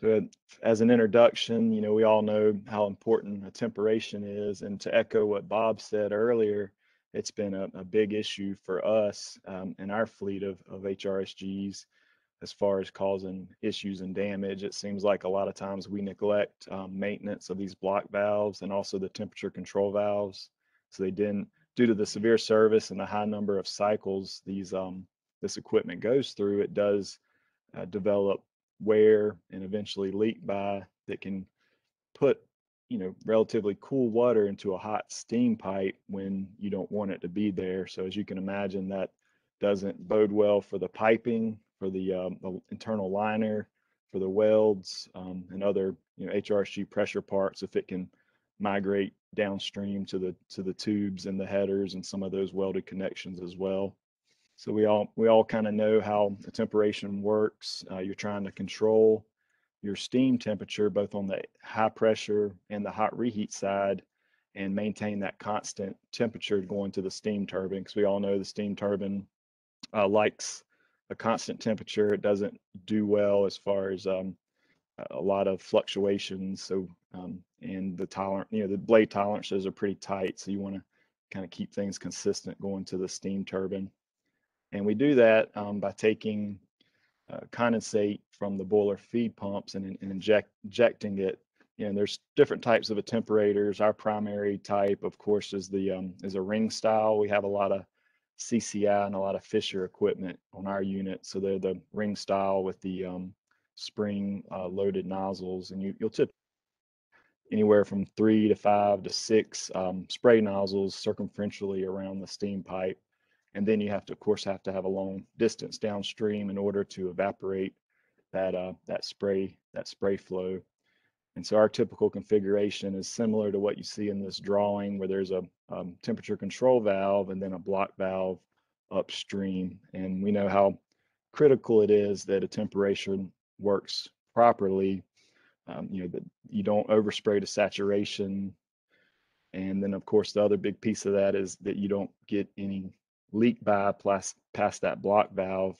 So as an introduction, you know, we all know how important attemperation is. And to echo what Bob said earlier, it's been a, a big issue for us um, in our fleet of, of HRSGs as far as causing issues and damage. It seems like a lot of times we neglect um, maintenance of these block valves and also the temperature control valves. So they didn't, due to the severe service and the high number of cycles these um, this equipment goes through, it does uh, develop wear and eventually leak by that can put you know relatively cool water into a hot steam pipe when you don't want it to be there. So as you can imagine that doesn't bode well for the piping for the, um, the internal liner for the welds um, and other you know HRSG pressure parts if it can migrate downstream to the to the tubes and the headers and some of those welded connections as well so we all we all kind of know how the attemperation works. Uh, you're trying to control your steam temperature both on the high pressure and the hot reheat side and maintain that constant temperature going to the steam turbine because we all know the steam turbine uh, likes a constant temperature. It doesn't do well as far as um, a lot of fluctuations. So um, and the tolerant, you know, the blade tolerances are pretty tight. So you want to kind of keep things consistent going to the steam turbine. And we do that um, by taking uh, condensate from the boiler feed pumps and, and inject, injecting it. You know, there's different types of attemperators. Our primary type, of course, is the um, is a ring style. We have a lot of CCI and a lot of Fisher equipment on our unit. So they're the ring style with the um, spring uh, loaded nozzles, and you, you'll tip anywhere from three to five to six um, spray nozzles circumferentially around the steam pipe and then you have to of course have to have a long distance downstream in order to evaporate that uh, that spray that spray flow. And so our typical configuration is similar to what you see in this drawing where there's a um, temperature control valve and then a block valve upstream. And we know how critical it is that attemperator works properly. Um, you know that you don't overspray to saturation. And then of course the other big piece of that is that you don't get any leak by past, past that block valve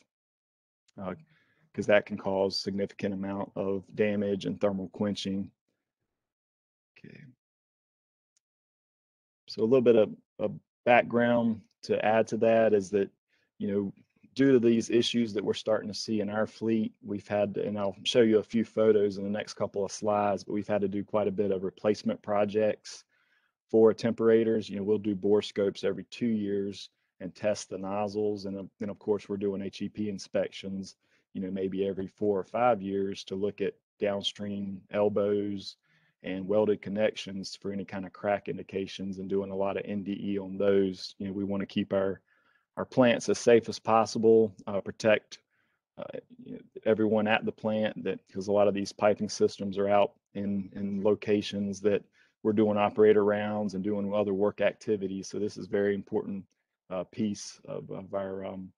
because uh, that can cause significant amount of damage and thermal quenching. Okay. So a little bit of, of background to add to that is that, you know, due to these issues that we're starting to see in our fleet, we've had, to, and I'll show you a few photos in the next couple of slides, but we've had to do quite a bit of replacement projects for attemperators. You know, we'll do bore scopes every two years and test the nozzles. And then, of course, we're doing HEP inspections, you know, maybe every four or five years to look at downstream elbows and welded connections for any kind of crack indications and doing a lot of NDE on those. You know, we want to keep our our plants as safe as possible, uh, protect uh, everyone at the plant that because a lot of these piping systems are out in in locations that we're doing operator rounds and doing other work activities. So this is very important uh, piece of, of our um,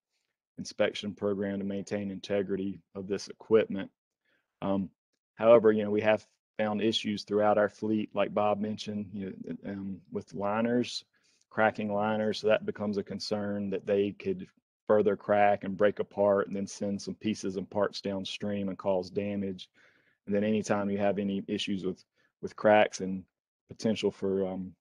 inspection program to maintain integrity of this equipment. Um, however, you know, we have found issues throughout our fleet, like Bob mentioned, you know, um, with liners, cracking liners. So that becomes a concern that they could further crack and break apart and then send some pieces and parts downstream and cause damage. And then anytime you have any issues with with cracks and potential for um,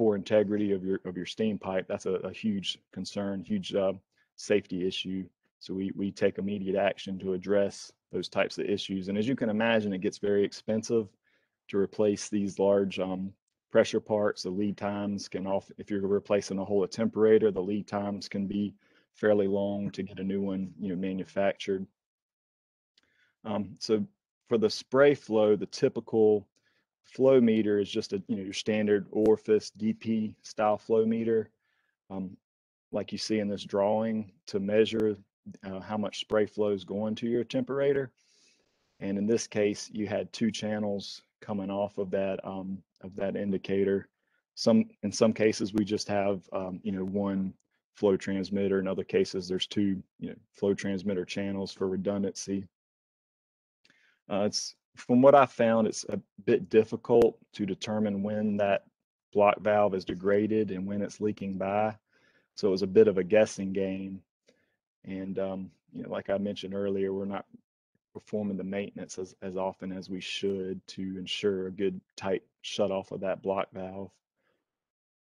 poor integrity of your of your steam pipe, that's a, a huge concern, huge uh, safety issue. So we we take immediate action to address those types of issues. And as you can imagine, it gets very expensive to replace these large um, pressure parts. The lead times can off if you're replacing a whole attemperator, the lead times can be fairly long to get a new one, you know, manufactured. Um, so for the spray flow, the typical flow meter is just a you know your standard orifice DP style flow meter, um, like you see in this drawing to measure uh, how much spray flow is going to your attemperator. And in this case, you had two channels coming off of that um, of that indicator. Some in some cases we just have um, you know one flow transmitter. In other cases, there's two you know flow transmitter channels for redundancy. Uh, it's from what I found, it's a bit difficult to determine when that block valve is degraded and when it's leaking by. So it was a bit of a guessing game. And um, you know, like I mentioned earlier, we're not performing the maintenance as, as often as we should to ensure a good tight shut off of that block valve.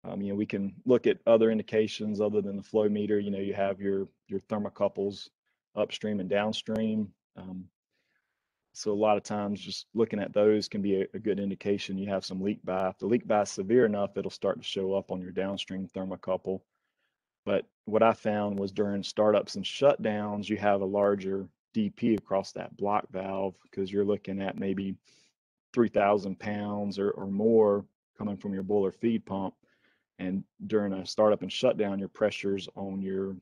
Um, you know, we can look at other indications other than the flow meter. You know, you have your your thermocouples upstream and downstream. Um, so a lot of times just looking at those can be a, a, good indication you have some leak by. If the leak by is severe enough, it'll start to show up on your downstream thermocouple. But what I found was during startups and shutdowns, you have a larger DP across that block valve because you're looking at maybe 3,000 pounds or, or more coming from your boiler feed pump. And during a startup and shutdown, your pressures on your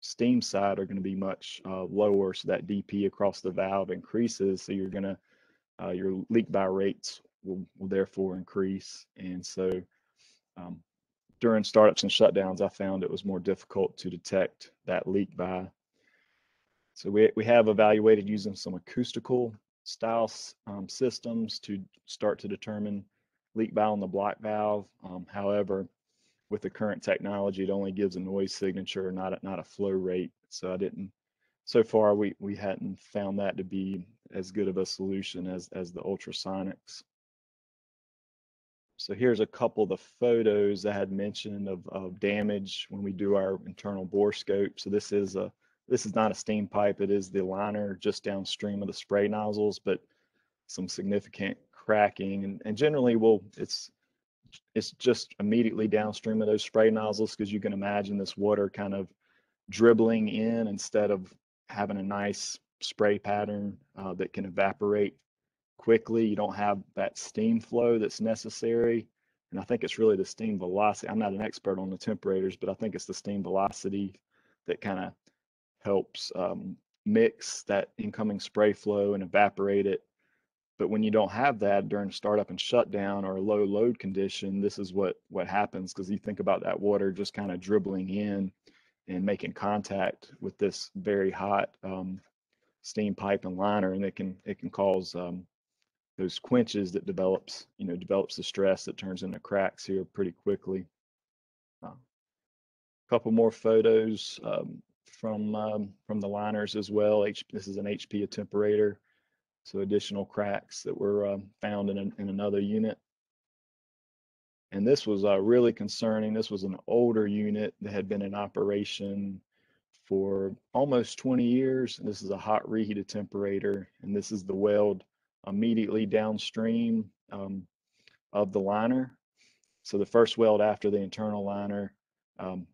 steam side are going to be much uh, lower. So that DP across the valve increases. So you're going to, uh, your leak by rates will, will therefore increase. And so um, during startups and shutdowns, I found it was more difficult to detect that leak by. So we, we have evaluated using some acoustical style um, systems to start to determine leak by on the block valve. Um, however, with the current technology, it only gives a noise signature, not a, not a flow rate. So I didn't. So far, we we hadn't found that to be as good of a solution as as the ultrasonics. So here's a couple of the photos I had mentioned of, of damage when we do our internal bore scope. So this is a this is not a steam pipe. It is the liner just downstream of the spray nozzles, but some significant cracking and, and generally we'll it's it's just immediately downstream of those spray nozzles because you can imagine this water kind of dribbling in instead of having a nice spray pattern uh, that can evaporate quickly. You don't have that steam flow that's necessary. And I think it's really the steam velocity. I'm not an expert on the attemperators, but I think it's the steam velocity that kind of helps um, mix that incoming spray flow and evaporate it but when you don't have that during startup and shutdown or a low load condition, this is what what happens because you think about that water just kind of dribbling in and making contact with this very hot um, steam pipe and liner, and it can it can cause um, those quenches that develops you know develops the stress that turns into cracks here pretty quickly. A uh, couple more photos um, from um, from the liners as well. H, this is an HP attemperator so additional cracks that were um, found in, in another unit. And this was uh, really concerning. This was an older unit that had been in operation for almost 20 years. And This is a hot reheat attemperator, and this is the weld immediately downstream um, of the liner. So the first weld after the internal liner, um,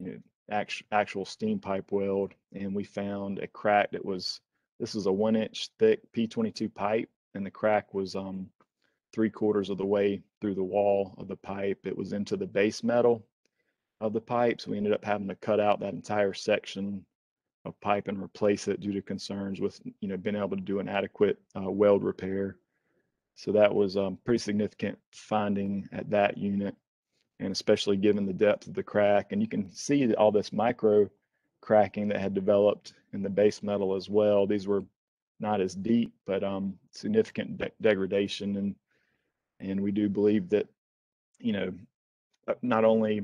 you know, actual steam pipe weld, and we found a crack that was this is a one inch thick P22 pipe and the crack was um, three quarters of the way through the wall of the pipe. It was into the base metal of the pipe. So we ended up having to cut out that entire section of pipe and replace it due to concerns with, you know, being able to do an adequate uh, weld repair. So that was um, pretty significant finding at that unit, and especially given the depth of the crack. And you can see all this micro cracking that had developed in the base metal as well. These were not as deep, but um, significant de degradation, and and we do believe that, you know, uh, not only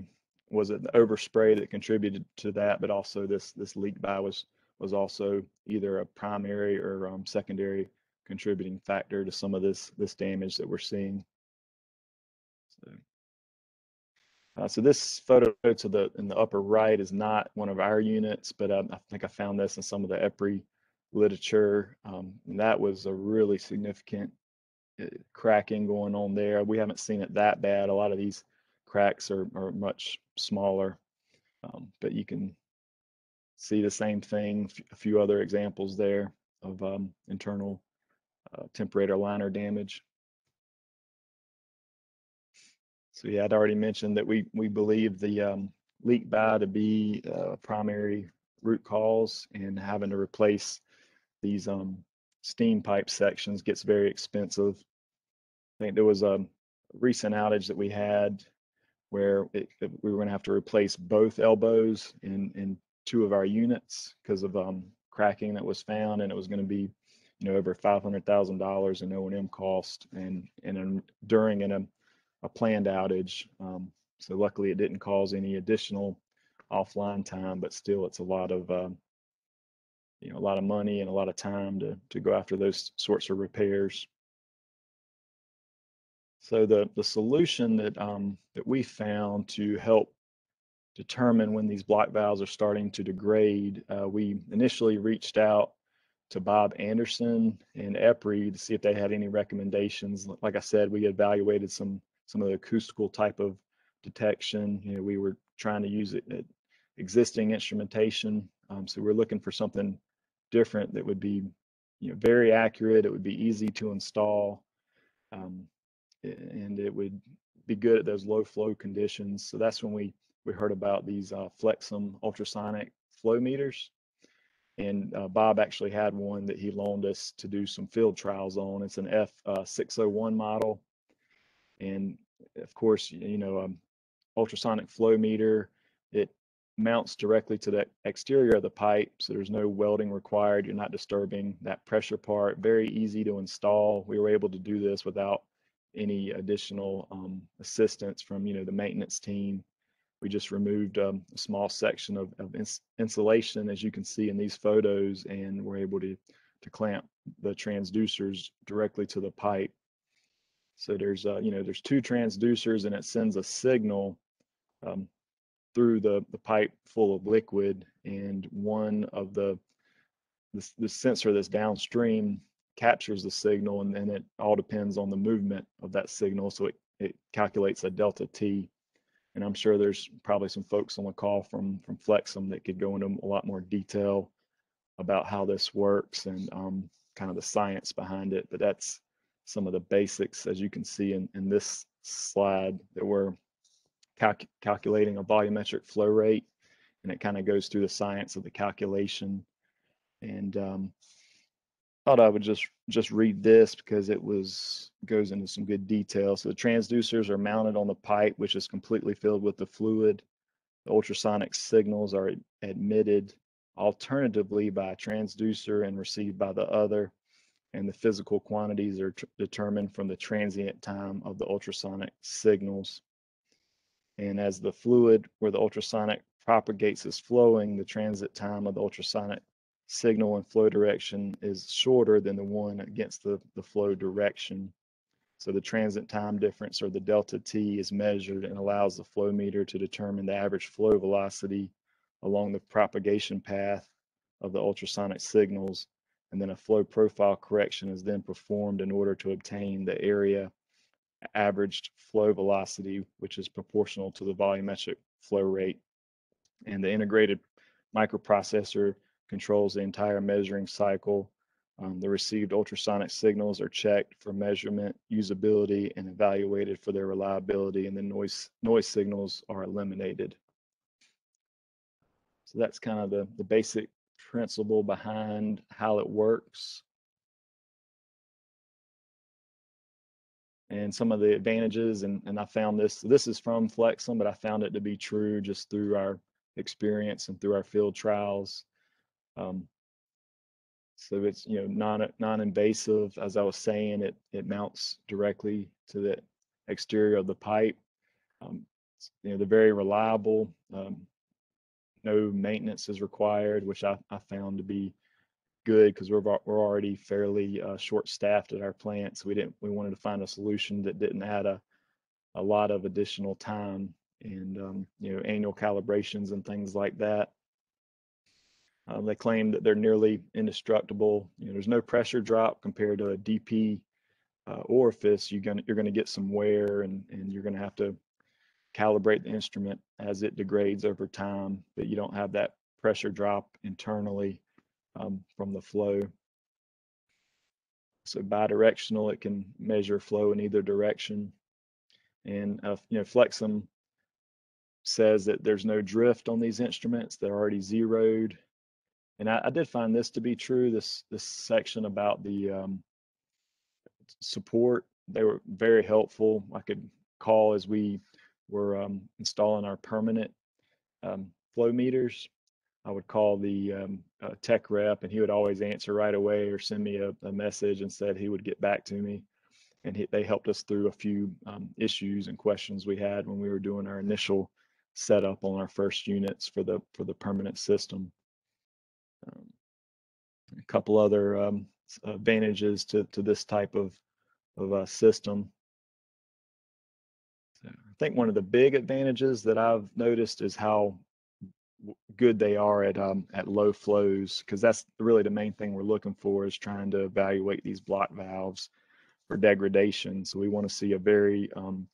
was it the overspray that contributed to that, but also this this leak by was was also either a primary or um, secondary contributing factor to some of this this damage that we're seeing. So. Uh, so this photo to the in the upper right is not one of our units, but um, I think I found this in some of the EPRI literature. Um, and that was a really significant uh, cracking going on there. We haven't seen it that bad. A lot of these cracks are, are much smaller, um, but you can see the same thing, a few other examples there of um, internal uh, attemperator liner damage. So yeah, I'd already mentioned that we we believe the um, leak by to be uh, primary root cause, and having to replace these um, steam pipe sections gets very expensive. I think there was a recent outage that we had where it, it, we were going to have to replace both elbows in in two of our units because of um, cracking that was found, and it was going to be you know over five hundred thousand dollars in O and M cost, and and during an a planned outage. Um, so luckily it didn't cause any additional offline time, but still it's a lot of um, you know a lot of money and a lot of time to to go after those sorts of repairs. So the the solution that um, that we found to help determine when these block valves are starting to degrade, uh, we initially reached out to Bob Anderson and EPRI to see if they had any recommendations. Like I said, we evaluated some some of the acoustical type of detection. You know, we were trying to use it at existing instrumentation. Um, so we're looking for something different that would be, you know, very accurate. It would be easy to install, um, and it would be good at those low flow conditions. So that's when we we heard about these uh, Flexim ultrasonic flow meters. And uh, Bob actually had one that he loaned us to do some field trials on. It's an F601 uh, model. And of course, you know, um, ultrasonic flow meter, it mounts directly to the exterior of the pipe. So there's no welding required. You're not disturbing that pressure part. Very easy to install. We were able to do this without any additional um, assistance from, you know, the maintenance team. We just removed um, a small section of, of ins insulation, as you can see in these photos, and we're able to, to clamp the transducers directly to the pipe. So there's, uh, you know, there's two transducers and it sends a signal um, through the, the pipe full of liquid and one of the, the, the sensor that's downstream captures the signal and then it all depends on the movement of that signal. So it, it calculates a delta T and I'm sure there's probably some folks on the call from from Flexim that could go into a lot more detail about how this works and um, kind of the science behind it. But that's some of the basics, as you can see in, in this slide, that we're calc calculating a volumetric flow rate, and it kind of goes through the science of the calculation. And um, thought I would just just read this because it was goes into some good detail. So the transducers are mounted on the pipe, which is completely filled with the fluid. The ultrasonic signals are admitted alternatively by a transducer and received by the other. And the physical quantities are determined from the transient time of the ultrasonic signals. And as the fluid where the ultrasonic propagates is flowing, the transit time of the ultrasonic signal and flow direction is shorter than the one against the, the flow direction. So the transit time difference or the delta T is measured and allows the flow meter to determine the average flow velocity along the propagation path of the ultrasonic signals. And then a flow profile correction is then performed in order to obtain the area averaged flow velocity, which is proportional to the volumetric flow rate. And the integrated microprocessor controls the entire measuring cycle. Um, the received ultrasonic signals are checked for measurement, usability, and evaluated for their reliability, and the noise, noise signals are eliminated. So that's kind of the, the basic principle behind how it works. And some of the advantages, and, and I found this, this is from Flexim, but I found it to be true just through our experience and through our field trials. Um, so it's you know non non-invasive. As I was saying, it it mounts directly to the exterior of the pipe. Um, you know they're very reliable. Um, no maintenance is required, which I, I found to be good because we're we're already fairly uh, short-staffed at our plant, so we didn't we wanted to find a solution that didn't add a a lot of additional time and um, you know annual calibrations and things like that. Um, they claim that they're nearly indestructible. You know, there's no pressure drop compared to a DP uh, orifice. You're gonna you're gonna get some wear, and and you're gonna have to calibrate the instrument as it degrades over time. But you don't have that pressure drop internally um, from the flow. So bidirectional, it can measure flow in either direction. And uh, you know, Flexim says that there's no drift on these instruments; they're already zeroed and I, I, did find this to be true. This this section about the um, support, they were very helpful. I could call as we were um, installing our permanent um, flow meters. I would call the um, uh, tech rep, and he would always answer right away or send me a, a message and said he would get back to me. And he, they helped us through a few um, issues and questions we had when we were doing our initial setup on our first units for the for the permanent system. Um, a couple other um, advantages to, to this type of, of uh, system. Think one of the big advantages that I've noticed is how good they are at um, at low flows because that's really the main thing we're looking for is trying to evaluate these block valves for degradation. So we want to see a very um,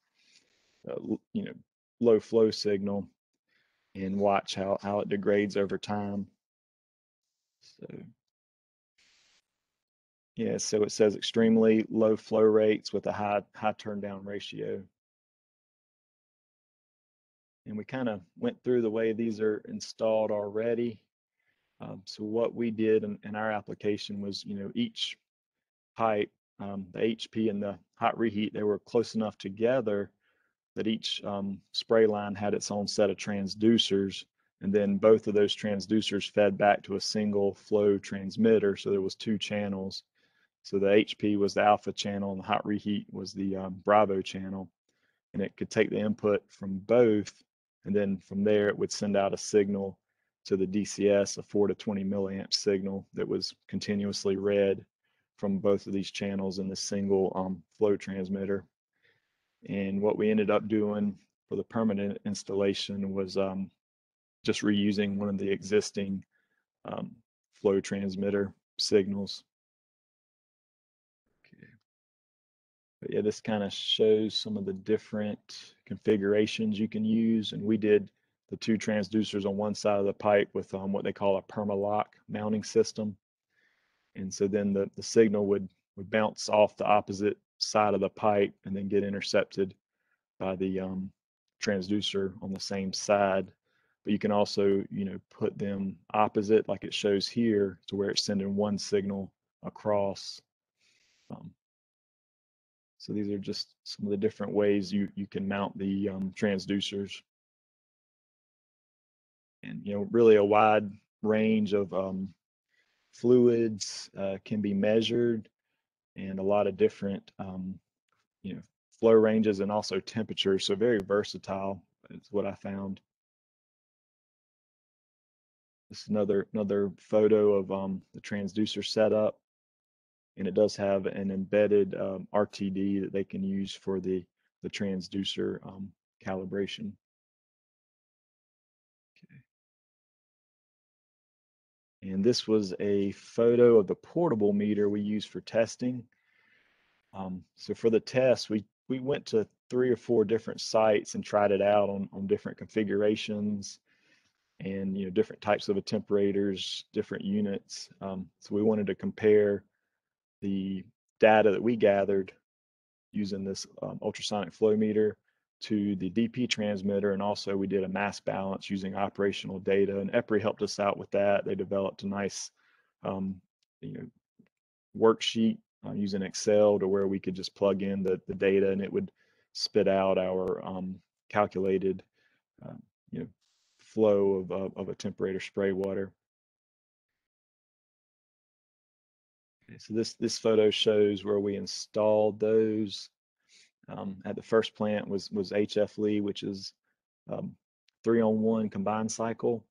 uh, you know low flow signal and watch how how it degrades over time. So yeah, so it says extremely low flow rates with a high high turn down ratio. And we kind of went through the way these are installed already. Um, so what we did in, in, our application was, you know, each pipe, um, the HP and the hot reheat, they were close enough together that each um, spray line had its own set of transducers. And then both of those transducers fed back to a single flow transmitter. So there was two channels. So the HP was the alpha channel and the hot reheat was the um, Bravo channel. And it could take the input from both and then from there, it would send out a signal to the DCS, a 4 to 20 milliamp signal that was continuously read from both of these channels in the single um, flow transmitter. And what we ended up doing for the permanent installation was um, just reusing one of the existing um, flow transmitter signals But yeah, this kind of shows some of the different configurations you can use. And we did the two transducers on one side of the pipe with um, what they call a PermaLok mounting system. And so then the, the signal would, would bounce off the opposite side of the pipe and then get intercepted by the um, transducer on the same side. But you can also, you know, put them opposite like it shows here to where it's sending one signal across. Um, so these are just some of the different ways you, you can mount the um, transducers. And, you know, really a wide range of um, fluids uh, can be measured and a lot of different, um, you know, flow ranges and also temperatures. So very versatile is what I found. This is another another photo of um, the transducer setup and it does have an embedded um, RTD that they can use for the, the transducer um, calibration. Okay. And this was a photo of the portable meter we use for testing. Um, so for the test, we, we went to three or four different sites and tried it out on, on different configurations and you know different types of attemperators, different units. Um, so we wanted to compare the data that we gathered using this um, ultrasonic flow meter to the DP transmitter, and also we did a mass balance using operational data. And EPRI helped us out with that. They developed a nice, um, you know, worksheet uh, using Excel to where we could just plug in the, the data and it would spit out our um, calculated, uh, you know, flow of, of, of Attemperator spray water. So this this photo shows where we installed those. Um, at the first plant was was HF Lee, which is um, three on one combined cycle.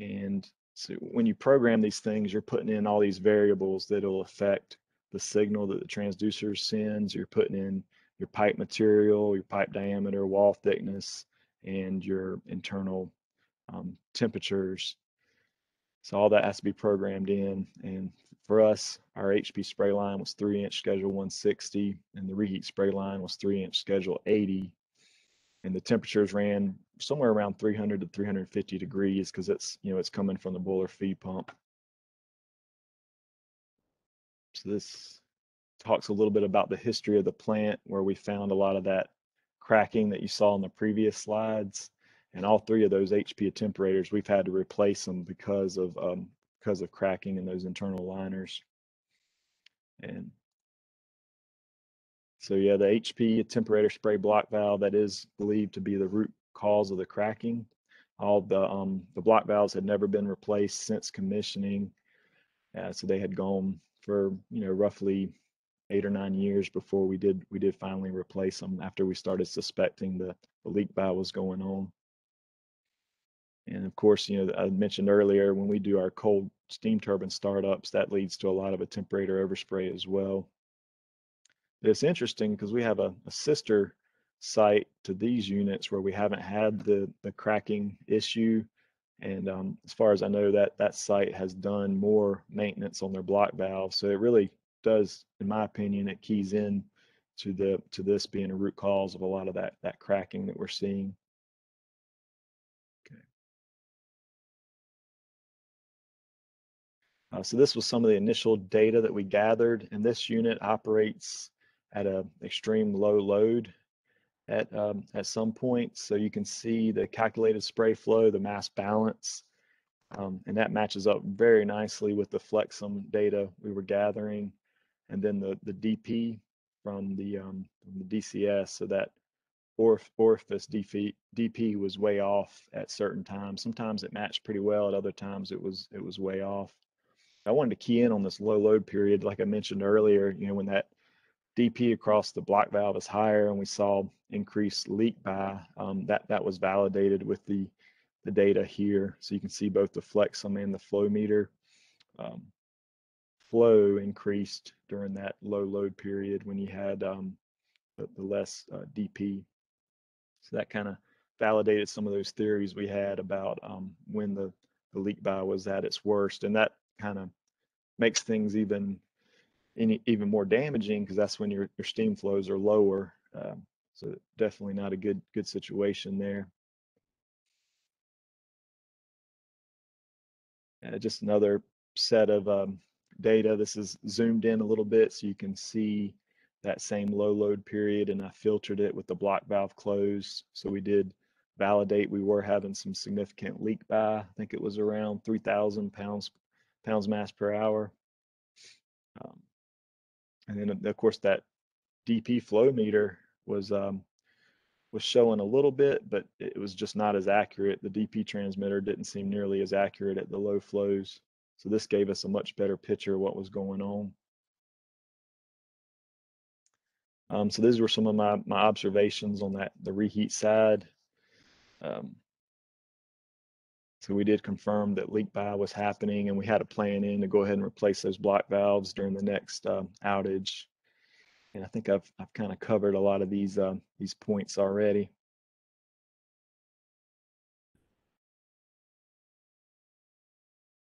And so when you program these things, you're putting in all these variables that'll affect the signal that the transducer sends. You're putting in your pipe material, your pipe diameter, wall thickness, and your internal um, temperatures. So all that has to be programmed in. And for us, our HP spray line was three inch schedule 160, and the reheat spray line was three inch schedule 80. And the temperatures ran somewhere around 300 to 350 degrees because it's you know it's coming from the boiler feed pump. So this talks a little bit about the history of the plant where we found a lot of that cracking that you saw in the previous slides. And all three of those HP attemperators, we've had to replace them because of um, because of cracking in those internal liners. And so yeah, the HP Attemperator spray block valve that is believed to be the root cause of the cracking. All the um, the block valves had never been replaced since commissioning, uh, so they had gone for you know roughly eight or nine years before we did we did finally replace them after we started suspecting the, the leak valve was going on. And of course, you know, I mentioned earlier when we do our cold steam turbine startups, that leads to a lot of a temperature overspray as well. It's interesting because we have a, a, sister site to these units where we haven't had the, the cracking issue. And um, as far as I know, that that site has done more maintenance on their block valve. So it really does, in my opinion, it keys in to the to this being a root cause of a lot of that that cracking that we're seeing. Uh, so this was some of the initial data that we gathered, and this unit operates at a extreme low load at um, at some point. So you can see the calculated spray flow, the mass balance, um, and that matches up very nicely with the Flexim data we were gathering, and then the the DP from the um, from the DCS. So that orif orifice DP, DP was way off at certain times. Sometimes it matched pretty well. At other times it was it was way off. I wanted to key in on this low load period, like I mentioned earlier. You know when that DP across the block valve is higher and we saw increased leak by, um, that, that was validated with the, the data here. So you can see both the Flexim and the flow meter. Um, flow increased during that low load period when you had um, the, the, less uh, DP. So that kind of validated some of those theories we had about um, when the, the leak by was at its worst. And that kind of makes things even any, even more damaging because that's when your, your steam flows are lower. Um, so definitely not a good good situation there. Uh, just another set of um, data. This is zoomed in a little bit so you can see that same low load period and I filtered it with the block valve closed. So we did validate we were having some significant leak by. I think it was around 3,000 pounds pounds mass per hour. Um, and then of course that DP flow meter was um, was showing a little bit, but it was just not as accurate. The DP transmitter didn't seem nearly as accurate at the low flows. So this gave us a much better picture of what was going on. Um, so these were some of my, my observations on that the reheat side. Um, so we did confirm that leak by was happening and we had a plan in to go ahead and replace those block valves during the next uh, outage. And I think I've, I've kind of covered a lot of these, uh, these points already.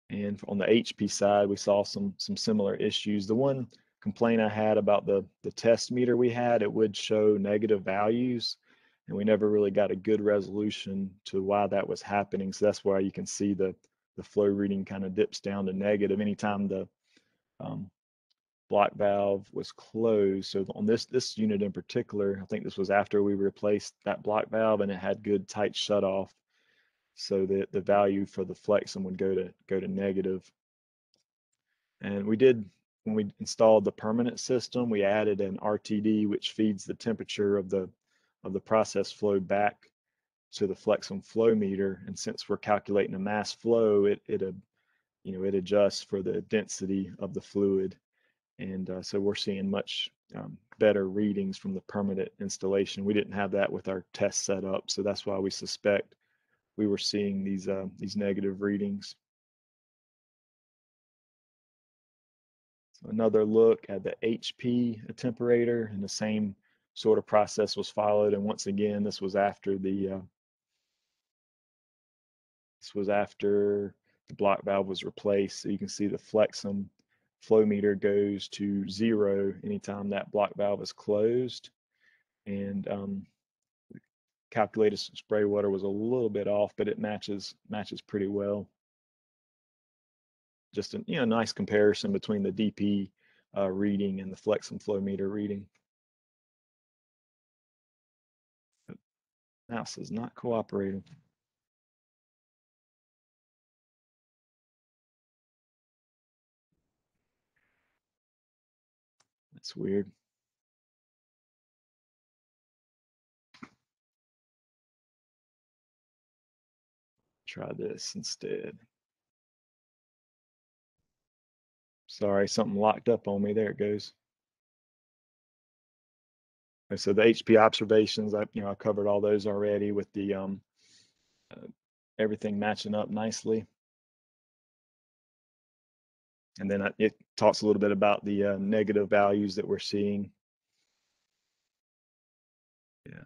And on the HP side, we saw some some similar issues. The one complaint I had about the the test meter we had, it would show negative values and we never really got a good resolution to why that was happening. So that's why you can see the the flow reading kind of dips down to negative anytime the um, block valve was closed. So on this this unit in particular, I think this was after we replaced that block valve and it had good tight shut off. So that the value for the Flexim would go to go to negative. And we did when we installed the permanent system, we added an RTD which feeds the temperature of the of the process flow back to the Flexim flow meter. And since we're calculating a mass flow, it, it, you know, it adjusts for the density of the fluid. And uh, so we're seeing much um, better readings from the permanent installation. We didn't have that with our test setup. So that's why we suspect we were seeing these, uh, these negative readings. So another look at the HP attemperator and the same sort of process was followed. And once again, this was after the uh, this was after the block valve was replaced. So you can see the Flexim flow meter goes to zero anytime that block valve is closed. And um, calculated spray water was a little bit off, but it matches matches pretty well. Just a you know nice comparison between the DP uh, reading and the Flexim flow meter reading. Mouse is not cooperating. That's weird. Try this instead. Sorry, something locked up on me. There it goes. So the HP observations, I you know I covered all those already with the um, uh, everything matching up nicely. and then it talks a little bit about the uh, negative values that we're seeing. Yeah.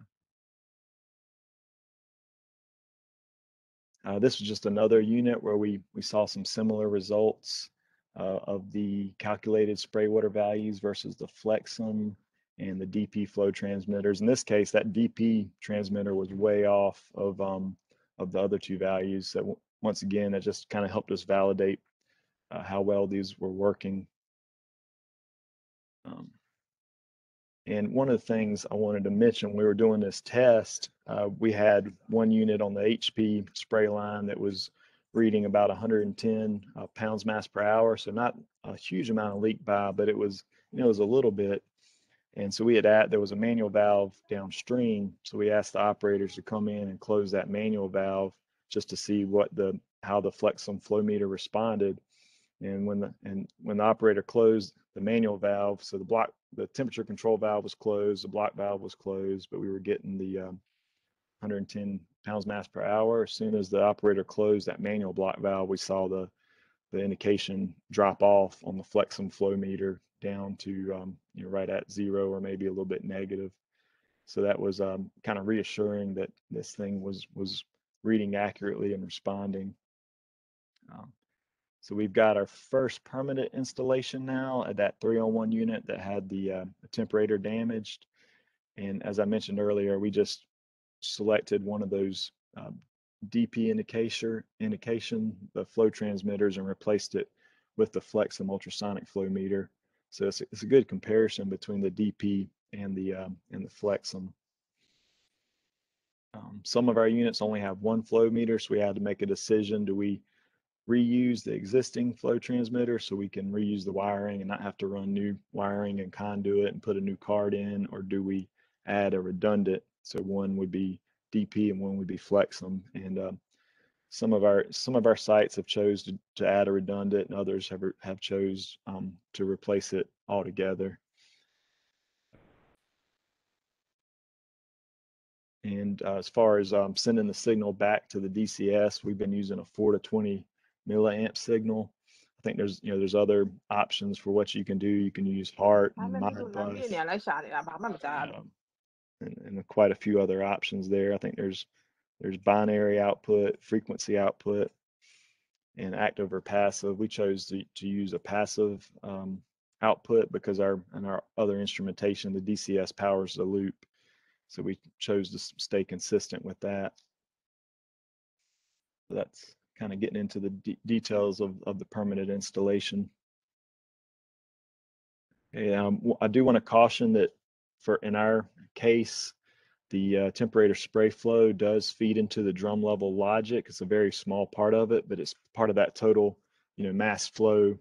Uh, this was just another unit where we, we saw some similar results uh, of the calculated spray water values versus the Flexim and the DP flow transmitters. In this case, that DP transmitter was way off of um, of the other two values. So once again, that just kind of helped us validate uh, how well these were working. Um, and one of the things I wanted to mention, we were doing this test, uh, we had one unit on the HP spray line that was reading about 110 uh, pounds mass per hour. So not a huge amount of leak by, but it was, you know, it was a little bit. And so we had at, there was a manual valve downstream. So we asked the operators to come in and close that manual valve just to see what the, how the Flexim flow meter responded. And when the, and when the operator closed the manual valve, so the block, the temperature control valve was closed, the block valve was closed, but we were getting the um, 110 pounds mass per hour. As soon as the operator closed that manual block valve, we saw the, the indication drop off on the Flexim flow meter down to um, you know, right at zero or maybe a little bit negative. So that was um, kind of reassuring that this thing was was reading accurately and responding. Um, so we've got our first permanent installation now at that 301 unit that had the, uh, the temperature damaged. And as I mentioned earlier, we just selected one of those um, DP indication, indication, the flow transmitters, and replaced it with the Flexim ultrasonic flow meter. So it's, it's a good comparison between the DP and the um, and the Flexim. Um, some of our units only have one flow meter, so we had to make a decision: do we reuse the existing flow transmitter so we can reuse the wiring and not have to run new wiring and conduit and put a new card in, or do we add a redundant? So one would be DP and one would be Flexim. And uh, some of our some of our sites have chose to, to add a redundant, and others have have chose um, to replace it altogether. And uh, as far as um, sending the signal back to the DCS, we've been using a four to 20 milliamp signal. I think there's you know there's other options for what you can do. You can use HART and Modbus, um, and, and quite a few other options there. I think there's there's binary output, frequency output, and active or passive. We chose to, to use a passive um, output because our and our other instrumentation, the DCS powers the loop. So we chose to stay consistent with that. That's kind of getting into the de details of, of the permanent installation. Okay, um, I do want to caution that for in our case, the uh, temperature spray flow does feed into the drum level logic. It's a very small part of it, but it's part of that total, you know, mass flow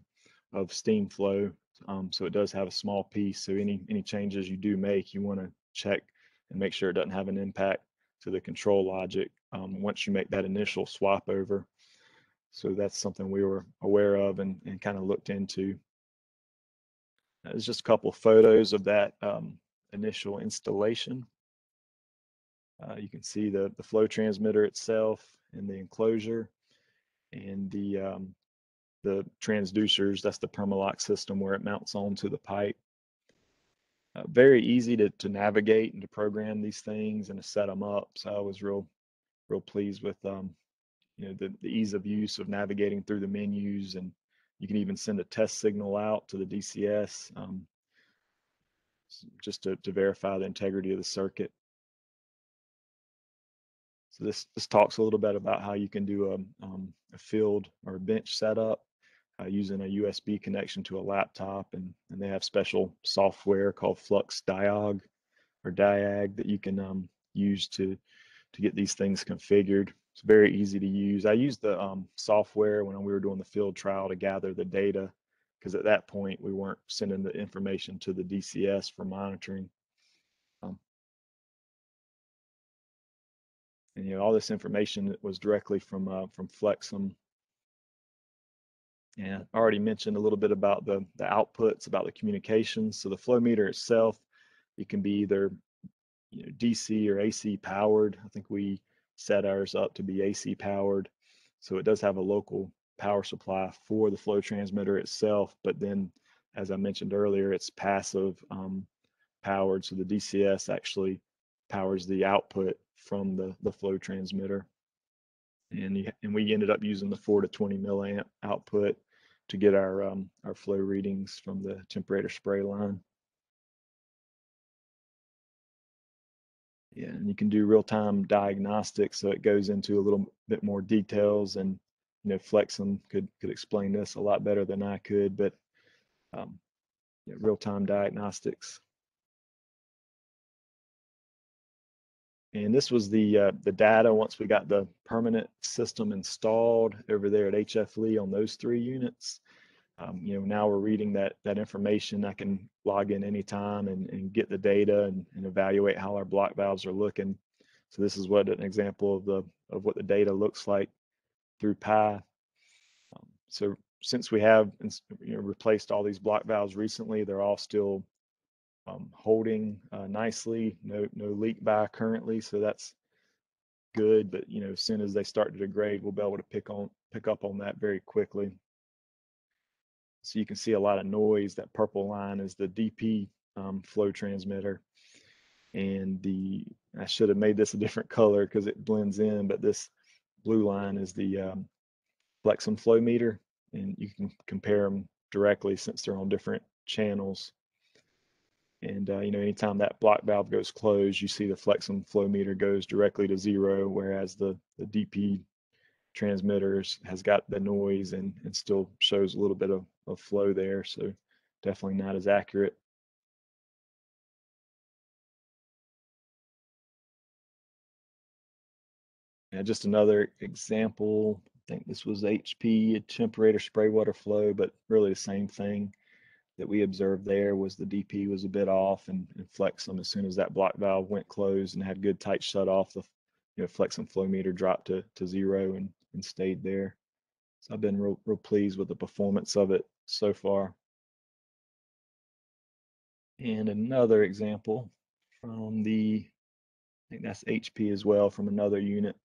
of steam flow. Um, so it does have a small piece. So any any changes you do make, you want to check and make sure it doesn't have an impact to the control logic um, once you make that initial swap over. So that's something we were aware of and, and kind of looked into. There's just a couple of photos of that um, initial installation. Uh, you can see the, the flow transmitter itself in the enclosure and the um, the transducers, that's the PermaLok system where it mounts onto the pipe. Uh, very easy to, to navigate and to program these things and to set them up. So I was real, real pleased with um, you know the, the ease of use of navigating through the menus and you can even send a test signal out to the DCS um, just to, to verify the integrity of the circuit. So this this talks a little bit about how you can do a, um, a field or a bench setup uh, using a USB connection to a laptop, and and they have special software called Flux Diag or Diag that you can um, use to to get these things configured. It's very easy to use. I used the um, software when we were doing the field trial to gather the data because at that point we weren't sending the information to the DCS for monitoring. Um, and you know all this information was directly from uh, from Flexim. Yeah, I already mentioned a little bit about the the outputs, about the communications. So the flow meter itself, it can be either you know, DC or AC powered. I think we set ours up to be AC powered. So it does have a local power supply for the flow transmitter itself, but then, as I mentioned earlier, it's passive um, powered, so the DCS actually powers the output from the, the flow transmitter. And, you, and we ended up using the 4 to 20 milliamp output to get our, um, our flow readings from the Attemperator spray line. Yeah, and you can do real-time diagnostics, so it goes into a little bit more details, and you know, Flexim could could explain this a lot better than I could, but um, yeah, real-time diagnostics. And this was the uh, the data once we got the permanent system installed over there at HF Lee on those three units. Um, you know, now we're reading that that information. I can log in anytime and, and get the data and, and evaluate how our block valves are looking. So this is what an example of the of what the data looks like through Pi. Um, so since we have you know, replaced all these block valves recently, they're all still um, holding uh, nicely, no no leak by currently, so that's good. But you know, as soon as they start to degrade, we'll be able to pick on pick up on that very quickly. So you can see a lot of noise. That purple line is the DP um, flow transmitter, and the I should have made this a different color because it blends in. But this blue line is the um, Flexim flow meter, and you can compare them directly since they're on different channels. And uh, you know, anytime that block valve goes closed, you see the Flexim flow meter goes directly to zero, whereas the, the DP transmitters has got the noise and, and still shows a little bit of, of flow there. So definitely not as accurate. Just another example. I think this was HP temperator spray water flow, but really the same thing that we observed there was the DP was a bit off and, and Flexim as soon as that block valve went closed and had good tight shut off, the you know, Flexim flow meter dropped to, to zero and, and stayed there. So I've been real, real pleased with the performance of it so far. And another example from the, I think that's HP as well from another unit.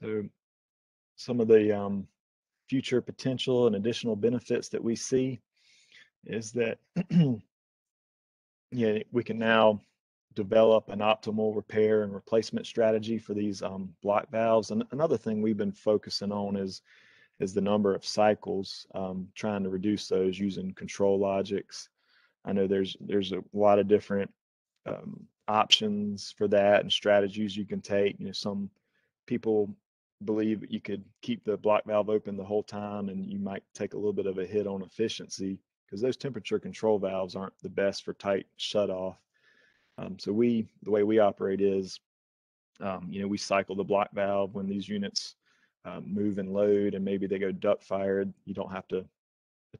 So some of the um, future potential and additional benefits that we see is that yeah, we can now develop an optimal repair and replacement strategy for these um, block valves. And another thing we've been focusing on is is the number of cycles, um, trying to reduce those using control logics. I know there's there's a lot of different um, options for that and strategies you can take. You know, some people believe you could keep the block valve open the whole time and you might take a little bit of a hit on efficiency because those temperature control valves aren't the best for tight shut off. Um, so we, the way we operate is, um, you know, we cycle the block valve when these units um, move and load and maybe they go duct fired. You don't have to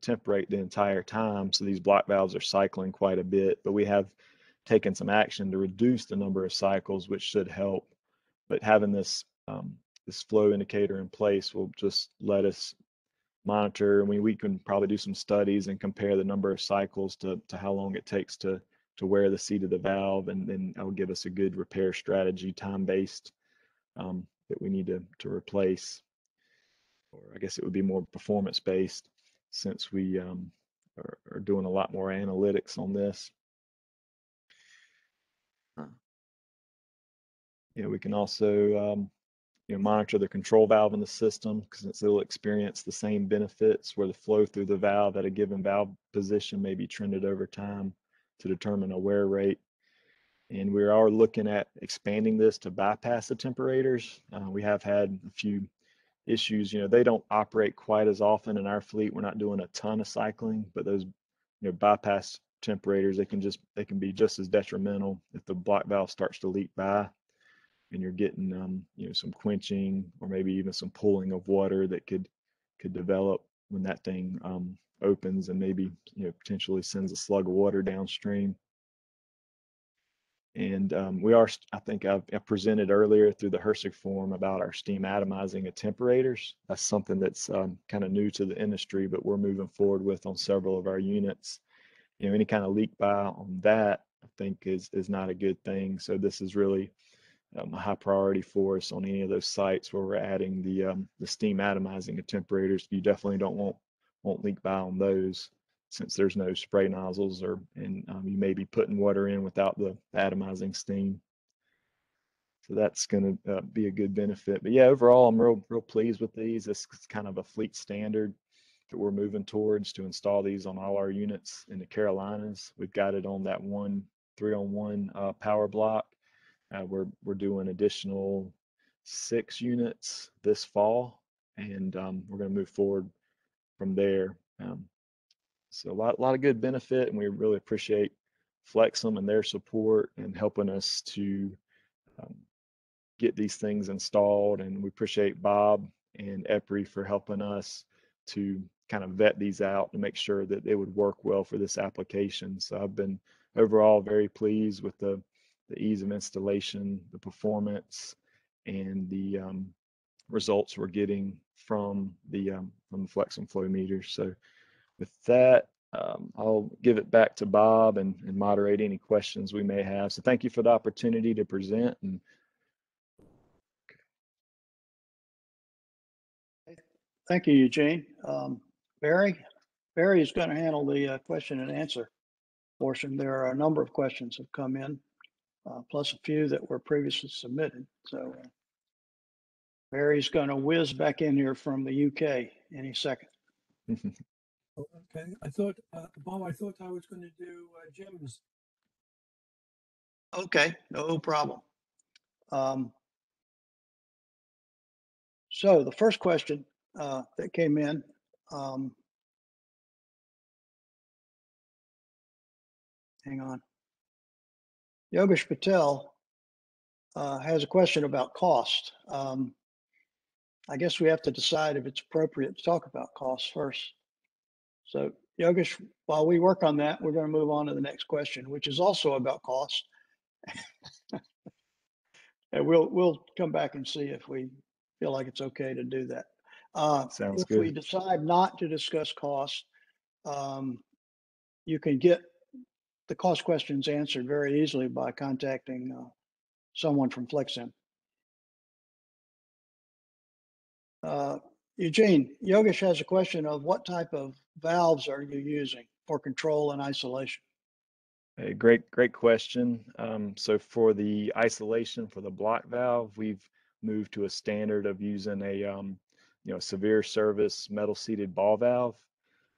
temperate the entire time. So these block valves are cycling quite a bit, but we have taken some action to reduce the number of cycles, which should help. But having this um, this flow indicator in place will just let us monitor. I mean, we can probably do some studies and compare the number of cycles to, to how long it takes to, to wear the seat of the valve, and then that'll give us a good repair strategy, time-based, um, that we need to, to replace. Or I guess it would be more performance-based since we um, are, are, doing a lot more analytics on this. Yeah, we can also um, you know, monitor the control valve in the system because it'll experience the same benefits where the flow through the valve at a given valve position may be trended over time to determine a wear rate. And we are looking at expanding this to bypass the temperators. Uh, we have had a few issues. You know, they don't operate quite as often in our fleet. We're not doing a ton of cycling, but those, you know, bypass temperators, they can just they can be just as detrimental if the block valve starts to leak by and you're getting um, you know some quenching or maybe even some pooling of water that could could develop when that thing um, opens and maybe you know potentially sends a slug of water downstream. And um, we are, I think I've, presented earlier through the HRSG forum about our steam atomizing attemperators. That's something that's um, kind of new to the industry, but we're moving forward with on several of our units. You know, any kind of leak by on that, i think is is not a good thing. So this is really um, a high priority for us on any of those sites where we're adding the um, the steam atomizing attemperators. You definitely don't want won't leak by on those since there's no spray nozzles or and um, you may be putting water in without the atomizing steam. So that's going to uh, be a good benefit. But yeah, overall, I'm real real pleased with these. This is kind of a fleet standard that we're moving towards to install these on all our units in the Carolinas. We've got it on that one three on one uh, power block. Uh, we're we're doing additional six units this fall, and um, we're going to move forward from there. Um, so a lot, a lot of good benefit, and we really appreciate Flexim and their support and helping us to um, get these things installed. And we appreciate Bob and EPRI for helping us to kind of vet these out to make sure that they would work well for this application. So I've been overall very pleased with the, the ease of installation, the performance, and the um, results we're getting from the um, from the Flexim flow meters. So with that, um, I'll give it back to Bob and, and moderate any questions we may have. So thank you for the opportunity to present and Thank you, Eugene. Um, Barry, Barry is going to handle the uh, question and answer portion. There are a number of questions have come in, uh, plus a few that were previously submitted. So uh, Barry's going to whiz back in here from the UK any second. Oh, Okay, I thought, uh, Bob, I thought I was gonna do uh, Jim's. Okay, no problem. Um, so the first question uh, that came in, um, hang on. Yogesh Patel uh, has a question about cost. Um, I guess we have to decide if it's appropriate to talk about costs first. So Yogesh, while we work on that, we're going to move on to the next question, which is also about cost. And we'll, we'll come back and see if we feel like it's okay to do that. Uh, Sounds If we decide not to discuss cost, um, you can get the cost questions answered very easily by contacting uh, someone from Flexim. Uh, Eugene, Yogesh has a question of what type of valves are you using for control and isolation? A great, great question. Um, so for the isolation for the block valve, we've moved to a standard of using a, um, you know, severe service metal seated ball valve.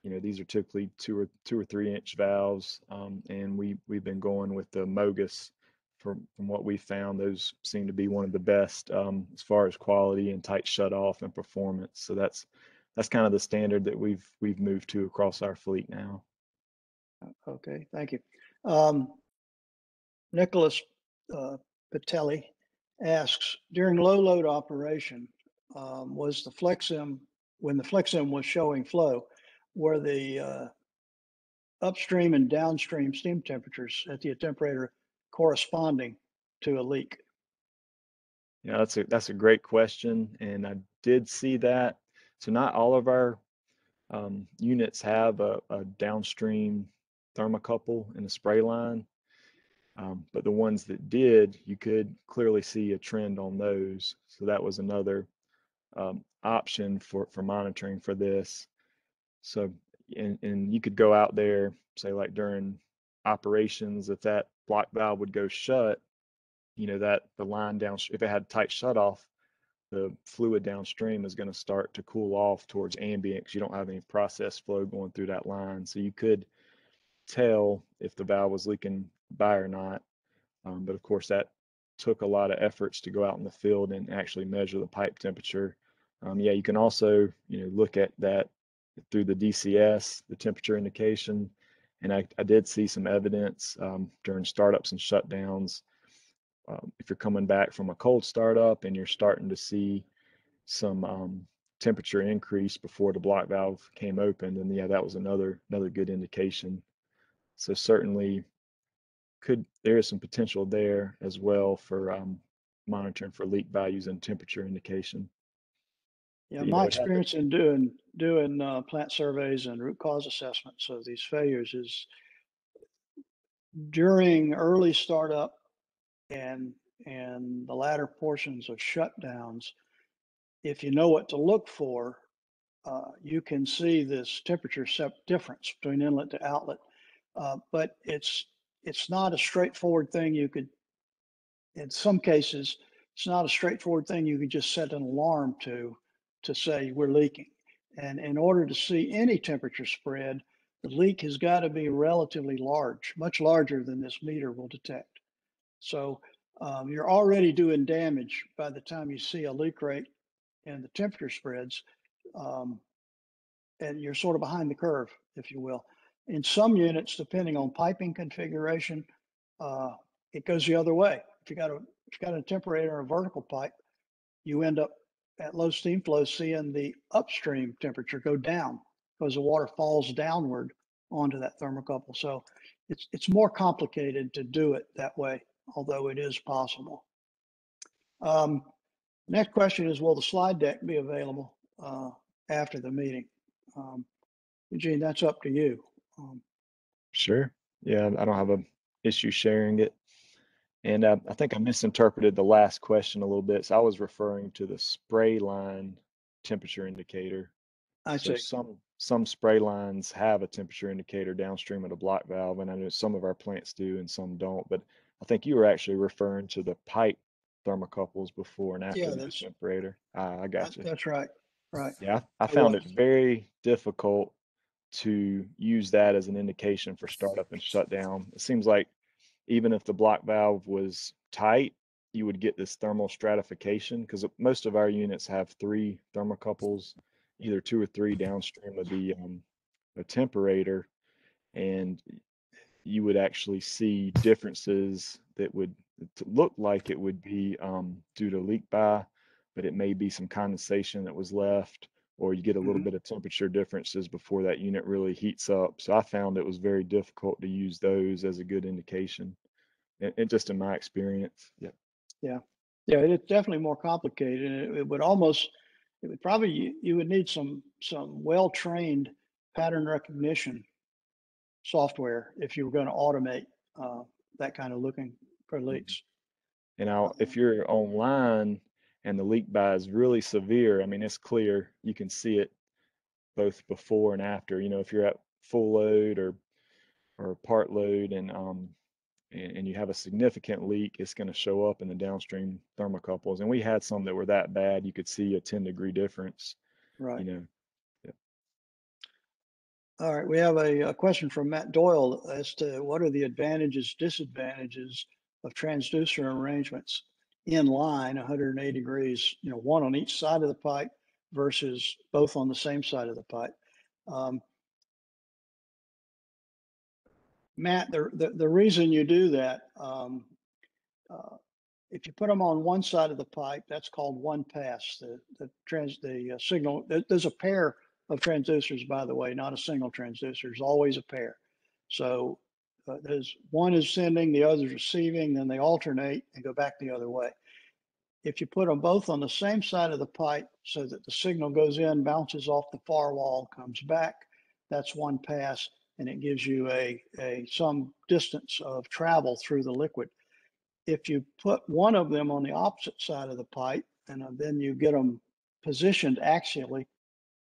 You know, these are typically two or two or three inch valves, um, and we we've been going with the Mogas. From from what we found, those seem to be one of the best um, as far as quality and tight shut off and performance. So that's that's kind of the standard that we've we've moved to across our fleet now. Okay, thank you. Um, Nicholas uh, Patelli asks, during low load operation, um, was the Flexim, when the Flexim was showing flow, were the uh, upstream and downstream steam temperatures at the attemperator corresponding to a leak? Yeah, that's a that's a great question, and I did see that. So not all of our um, units have a, a downstream thermocouple in the spray line, um, but the ones that did, you could clearly see a trend on those. So that was another um, option for for monitoring for this. So and and you could go out there, say like during operations, if that block valve would go shut, you know that the line down if it had tight shut off the fluid downstream is going to start to cool off towards ambient because you don't have any process flow going through that line. So you could tell if the valve was leaking by or not um, but of course that took a lot of efforts to go out in the field and actually measure the pipe temperature. Um, yeah you can also you know look at that through the dcs the temperature indication and i, I did see some evidence um, during startups and shutdowns um, if you're coming back from a cold startup and you're starting to see some um, temperature increase before the block valve came open, then yeah, that was another another good indication. So certainly, could there is some potential there as well for um, monitoring for leak values and temperature indication. Yeah, my experience in doing, doing uh, plant surveys and root cause assessments of these failures is during early startup and and the latter portions of shutdowns, if you know what to look for, uh, you can see this temperature sep- difference between inlet to outlet. Uh, but it's it's not a straightforward thing you could. In some cases, it's not a straightforward thing you could just set an alarm to to say we're leaking. And in order to see any temperature spread, the leak has got to be relatively large, much larger than this meter will detect. So um, you're already doing damage by the time you see a leak rate and the temperature spreads. Um, and you're sort of behind the curve, if you will. In some units, depending on piping configuration, uh, it goes the other way. If you got a if you got a temperator or a vertical pipe, you end up at low steam flow seeing the upstream temperature go down because the water falls downward onto that thermocouple. So it's it's more complicated to do it that way, although it is possible. Um, next question is, will the slide deck be available uh, after the meeting? Um, Eugene, that's up to you. Um, Sure. Yeah, I don't have a issue sharing it. And uh, I think I misinterpreted the last question a little bit. So I was referring to the spray line temperature indicator. I So see. some some spray lines have a temperature indicator downstream of the block valve, and I know some of our plants do and some don't. But I think you were actually referring to the pipe thermocouples before and after Yeah, the that's- temperator. Ah, I got you. That's right. Right. Yeah, I I found it very difficult to use that as an indication for startup and shutdown. It seems like even if the block valve was tight, you would get this thermal stratification because most of our units have three thermocouples, either two or three downstream of the um, the temperator, and you would actually see differences that would look like it would be um, due to leak by, but it may be some condensation that was left, or you get a little Mhm. bit of temperature differences before that unit really heats up. So I found it was very difficult to use those as a good indication, and, and just in my experience. Yeah. Yeah, Yeah. it's definitely more complicated. It, it would almost, it would probably, you, you would need some, some well-trained pattern recognition software if you were going to automate uh, that kind of looking for leaks. And now, if you're online and the leak by is really severe, I mean, it's clear you can see it both before and after. You know, if you're at full load or or part load and um and, and you have a significant leak, it's going to show up in the downstream thermocouples. And we had some that were that bad, you could see a 10 degree difference. Right. You know, All right, we have a, a question from Matt Doyle as to what are the advantages, disadvantages of transducer arrangements in line 180 degrees, you know, one on each side of the pipe versus both on the same side of the pipe. Um, Matt, the, the, the reason you do that, um, uh, if you put them on one side of the pipe, that's called one pass. The, the trans, the uh, signal, there's a pair of transducers, by the way, not a single transducer. There's always a pair. So uh, there's one is sending, the other is receiving, then they alternate and go back the other way. If you put them both on the same side of the pipe so that the signal goes in, bounces off the far wall, comes back, that's one pass, and it gives you a, a some distance of travel through the liquid. If you put one of them on the opposite side of the pipe, and uh, then you get them positioned axially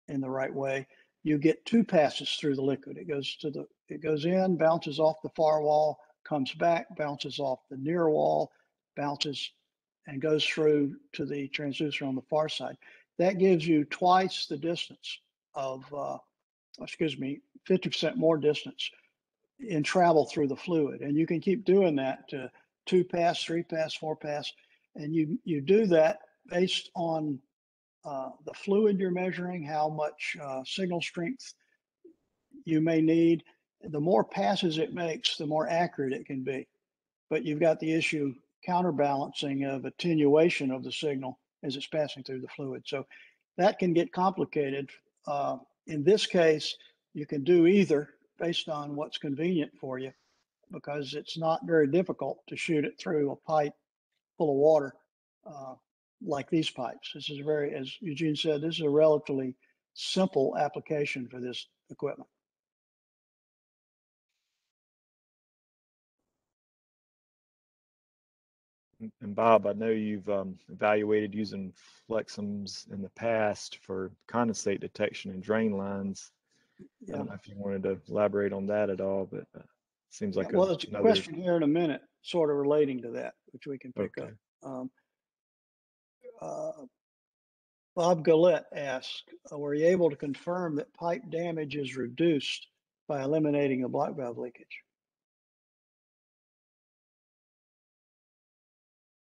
in the right way, you get two passes through the liquid. It goes to the it goes in, bounces off the far wall, comes back, bounces off the near wall, bounces and goes through to the transducer on the far side. That gives you twice the distance of, uh, excuse me, 50% more distance in travel through the fluid. And you can keep doing that to two pass, three pass, four pass. And you, you do that based on uh, the fluid you're measuring, how much uh, signal strength you may need. The more passes it makes, the more accurate it can be. But you've got the issue counterbalancing of attenuation of the signal as it's passing through the fluid. So that can get complicated. Uh, in this case, you can do either based on what's convenient for you because it's not very difficult to shoot it through a pipe full of water uh, like these pipes. This is very, as Eugene said, this is a relatively simple application for this equipment. And- Bob, I know you've um, evaluated using Flexims in the past for condensate detection and drain lines. I don't know if you wanted to elaborate on that at all, but uh, seems like a- Well, there's a another. question here in a minute, sort of relating to that, which we can pick up. Um, uh, Bob Gillette asked, uh, were you able to confirm that pipe damage is reduced by eliminating the block valve leakage?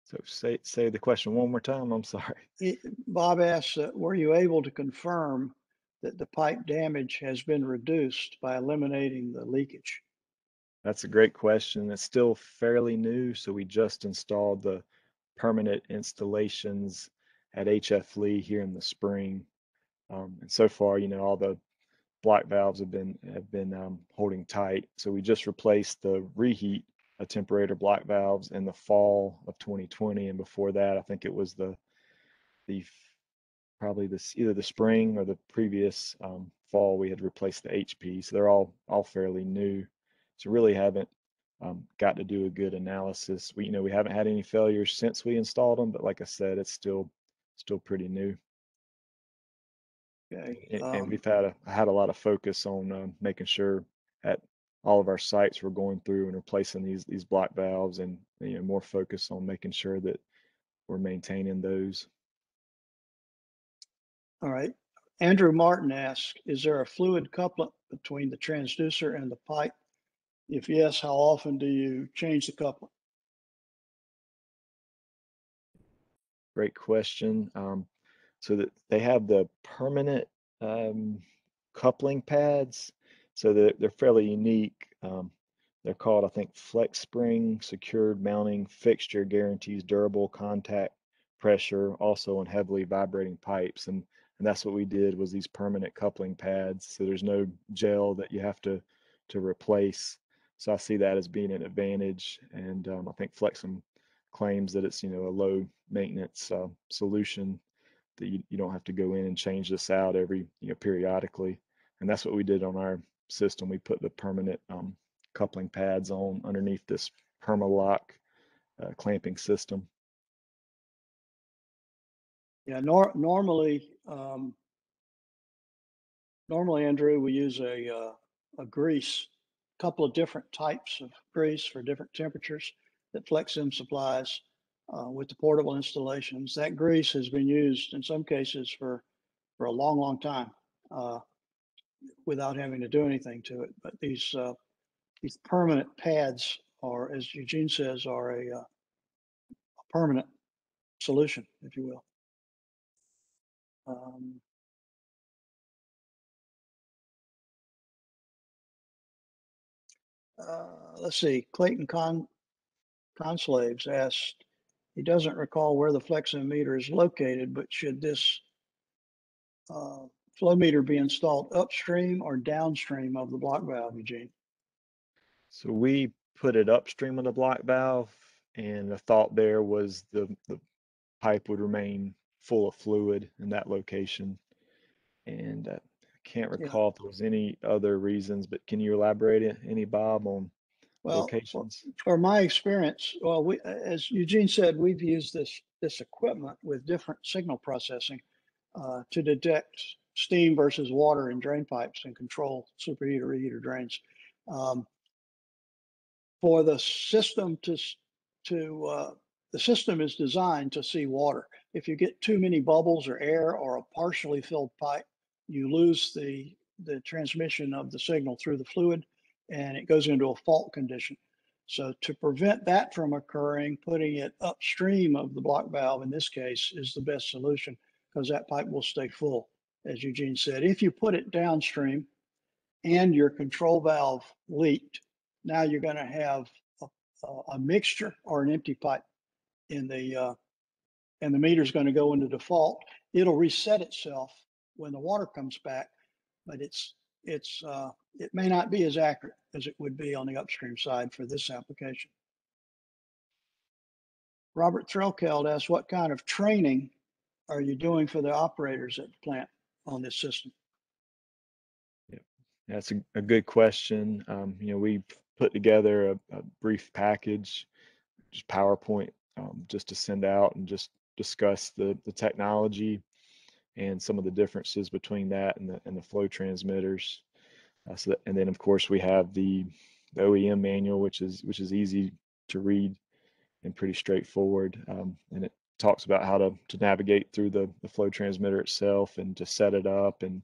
So say say the question one more time. I'm sorry. He- Bob asked, uh, were you able to confirm that the pipe damage has been reduced by eliminating the leakage? That's a great question. It's still fairly new, so we just installed the permanent installations at HF Lee here in the spring. Um, and so far, you know, all the block valves have been have been um, holding tight. So we just replaced the reheat uh, temperator block valves in the fall of 2020, and before that, I think it was the the probably this either the spring or the previous um, fall we had replaced the HP. So they're all all fairly new. So really haven't um, got to do a good analysis. We you know we haven't had any failures since we installed them, but like I said, it's still still pretty new. Okay. And, and um, we've had a had a lot of focus on um, making sure at all of our sites we're going through and replacing these these block valves and you know more focus on making sure that we're maintaining those. All right. Andrew Martin asks, is there a fluid couplet between the transducer and the pipe? If yes, how often do you change the couplet? Great question. Um, so that they have the permanent um, coupling pads, so that they're fairly unique. Um, they're called, I think, Flex Spring Secured Mounting Fixture Guarantees Durable Contact Pressure, also on heavily vibrating pipes, and and that's what we did was these permanent coupling pads. So there's no gel that you have to to replace. So I see that as being an advantage, and um, I think Flexim claims that it's you know a low maintenance uh, solution that you, you don't have to go in and change this out every you know periodically and that's what we did on our system we put the permanent um, coupling pads on underneath this PermaLok uh, clamping system Yeah, nor- normally, um, normally, Andrew, we use a, uh, a grease, a couple of different types of grease for different temperatures that Flexim supplies uh, with the portable installations. That grease has been used in some cases for, for a long, long time uh, without having to do anything to it. But these, uh, these permanent pads are, as Eugene says, are a, uh, a permanent solution, if you will. Um, uh, let's see, Clayton Con, Conslaves asked, he doesn't recall where the Flexim meter is located, but should this uh, flow meter be installed upstream or downstream of the block valve, Eugene? so we put it upstream of the block valve and the thought there was the the pipe would remain full of fluid in that location and uh, i can't Yeah. recall if there was any other reasons but can you elaborate any bob on Well, locations for my experience, well, we, as Eugene said, we've used this, this equipment with different signal processing uh, to detect steam versus water in drain pipes and control superheater, reheater drains. Um, for the system to, to, uh, the system is designed to see water. If you get too many bubbles or air or a partially filled pipe, you lose the, the transmission of the signal through the fluid and it goes into a fault condition. So to prevent that from occurring, putting it upstream of the block valve in this case is the best solution because that pipe will stay full, as Eugene said. If you put it downstream and your control valve leaked, now you're going to have a, a- mixture or an empty pipe in the uh, and the meter's going to go into default. It'll reset itself when the water comes back, but it's it's uh, it may not be as accurate as it would be on the upstream side for this application. Robert Threlkeld asked, what kind of training are you doing for the operators at the plant on this system? Yeah, That's a, a good question. Um, you know, we put together a, a brief package, just PowerPoint um, just to send out and just discuss the the technology and some of the differences between that and the and the flow transmitters. Uh, so that, and then of course we have the, the OEM manual, which is which is easy to read and pretty straightforward. Um, and it talks about how to to navigate through the the flow transmitter itself and to set it up and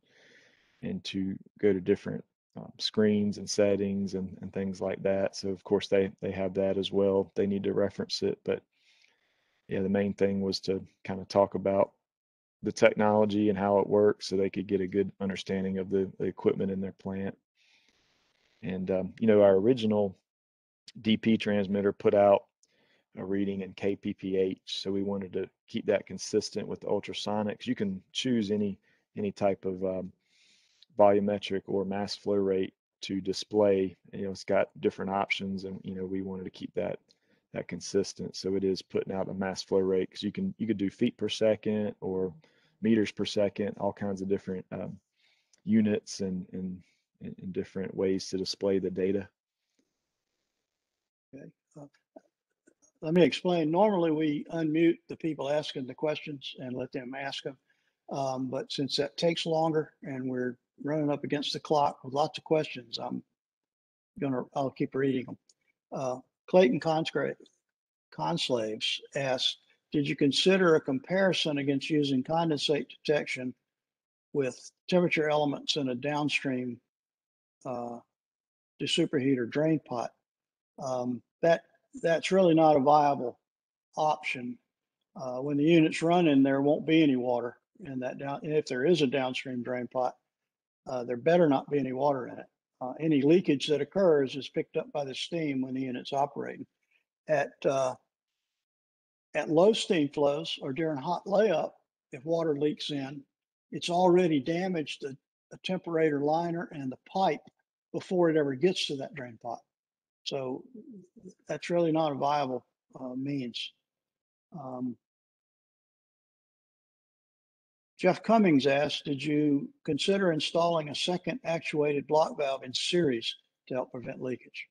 and to go to different um, screens and settings and, and things like that. So of course they they have that as well. They need to reference it, but yeah, the main thing was to kind of talk about the technology and how it works so they could get a good understanding of the, the equipment in their plant. And um, you know, our original DP transmitter put out reading in kpph, so we wanted to keep that consistent with ultrasonics. You can choose any any type of um, volumetric or mass flow rate to display. You know, it's got different options, and you know, we wanted to keep that that consistent. So it is putting out a mass flow rate because you can you could do feet per second or meters per second, all kinds of different um, units and, and and different ways to display the data. Okay. Uh, let me explain. Normally, we unmute the people asking the questions and let them ask them. Um, but since that takes longer and we're running up against the clock with lots of questions, I'm gonna, I'll keep reading them. Uh, Clayton Conscript, Conslaves asks, did you consider a comparison against using condensate detection with temperature elements in a downstream uh, superheater drain pot? Um, that that's really not a viable option. Uh, when the unit's running, there won't be any water in that down. And if there is a downstream drain pot, uh, there better not be any water in it. Uh, any leakage that occurs is picked up by the steam when the unit's operating. At uh, at low steam flows or during hot layup, if water leaks in, it's already damaged the, the temperator liner and the pipe before it ever gets to that drain pot. So that's really not a viable uh, means. Um, Jeff Cummings asked, did you consider installing a second actuated block valve in series to help prevent leakage?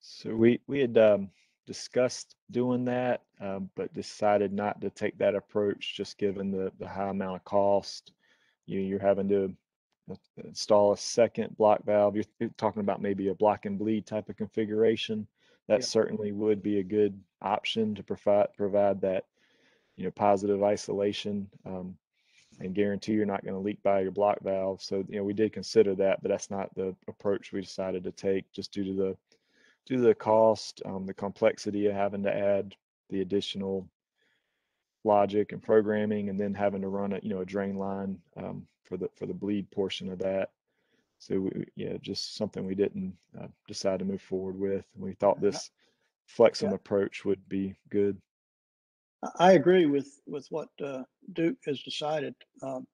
So we we had um, discussed doing that, um, but decided not to take that approach, just given the the high amount of cost. You you're having to install a second block valve. You're, you're talking about maybe a block and bleed type of configuration. That certainly would be a good option to provide provide that you know positive isolation um, and guarantee you're not going to leak by your block valve. So you know we did consider that, but that's not the approach we decided to take just due to the due to the cost, um, the complexity of having to add the additional logic and programming, and then having to run a you know a drain line um, for the for the bleed portion of that. So we, yeah, just something we didn't uh, decide to move forward with. We thought this Flexim Yeah. approach would be good. I- agree with, with what uh, Duke has decided. Um,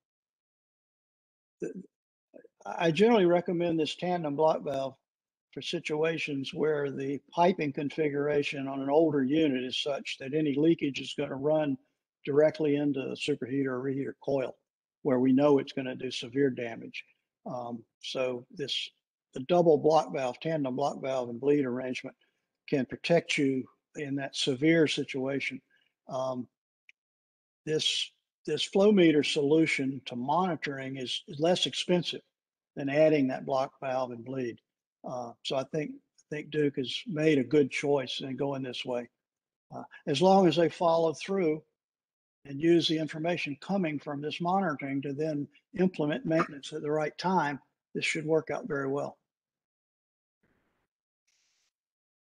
I generally recommend this tandem block valve for situations where the piping configuration on an older unit is such that any leakage is going to run directly into the superheater or reheater coil, where we know it's going to do severe damage. Um, so this the double block valve, tandem block valve, and bleed arrangement can protect you in that severe situation. Um, this this flow meter solution to monitoring is, is less expensive than adding that block valve and bleed. Uh, so I think I think Duke has made a good choice in going this way. Uh, as long as they follow through and use the information coming from this monitoring to then implement maintenance at the right time, this should work out very well.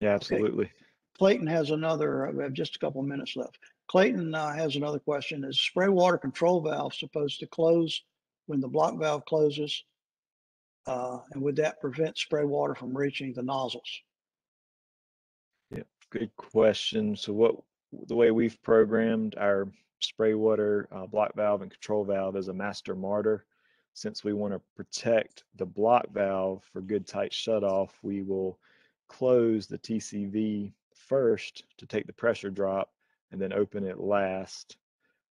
Yeah, absolutely. Clayton has another, uh, we have just a couple of minutes left. Clayton uh, has another question. Is spray water control valve supposed to close when the block valve closes? Uh, and would that prevent spray water from reaching the nozzles? Yeah, good question. So what the way we've programmed our spray water uh, block valve and control valve as a master martyr, since we want to protect the block valve for good tight shut off, we will close the TCV first to take the pressure drop and then open it last.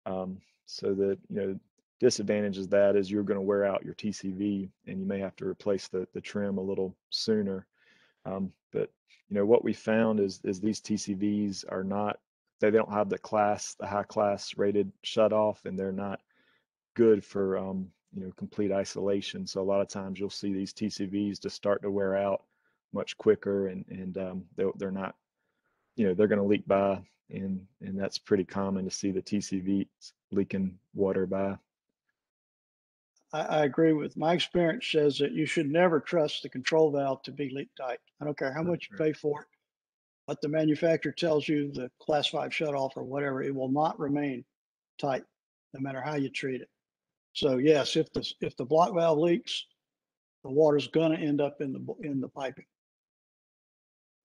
Um, so that you know disadvantage is that is you're going to wear out your TCV and you may have to replace the the trim a little sooner. Um, but you know what we found is is these TCVs are not they don't have the class the high class rated shut off and they're not good for um, you know complete isolation. So a lot of times you'll see these TCVs just start to wear out much quicker and and um, they're, they're not you know they're going to leak by and and that's pretty common to see the TCVs leaking water by. I, I agree with, my experience says that you should never trust the control valve to be leak tight. I don't care how That's much you pay for it. What the manufacturer tells you, the class five shut off or whatever, it will not remain tight, no matter how you treat it. So yes, if the, if the block valve leaks, the water's gonna end up in the, in the piping.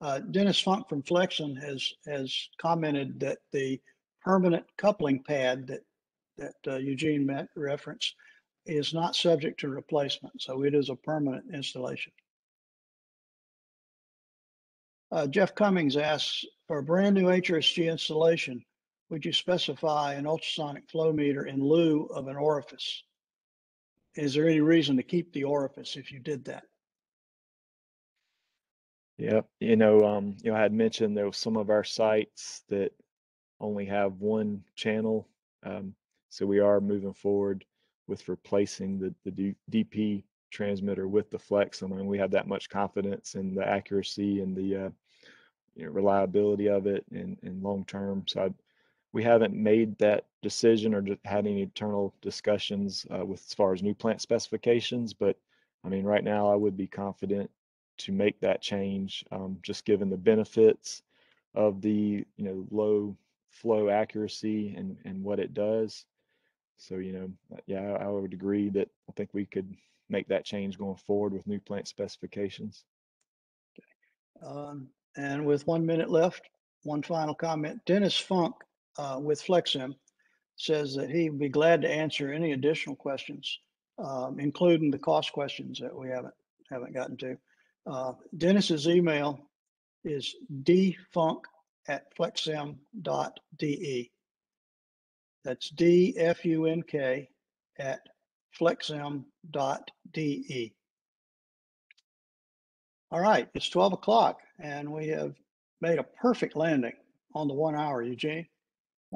Uh, Dennis Funk from Flexim has, has commented that the permanent coupling pad that, that uh, Eugene met referenced is not subject to replacement, so it is a permanent installation. Uh, Jeff Cummings asks, for a brand new HRSG installation, would you specify an ultrasonic flow meter in lieu of an orifice? Is there any reason to keep the orifice if you did that? Yep. You know, um, you know, I had mentioned there were some of our sites that only have one channel. Um, so we are moving forward with replacing the, the DP transmitter with the Flex. I mean, we have that much confidence in the accuracy and the, uh, you know, reliability of it and, and long term. So I, we haven't made that decision or had any internal discussions uh, with as far as new plant specifications. But I mean, right now I would be confident to make that change, um, just given the benefits of the you know low flow accuracy and and what it does. So you know, uh, yeah, I, would agree that I think we could make that change going forward with new plant specifications. Um, and with one minute left, one final comment. Dennis Funk uh, with Flexim says that he'd be glad to answer any additional questions, um, including the cost questions that we haven't haven't gotten to. Uh, Dennis's email is dfunk at flexim.de. That's D F U N K at flexim.de. All right, it's 12 o'clock and we have made a perfect landing on the one hour, Eugene.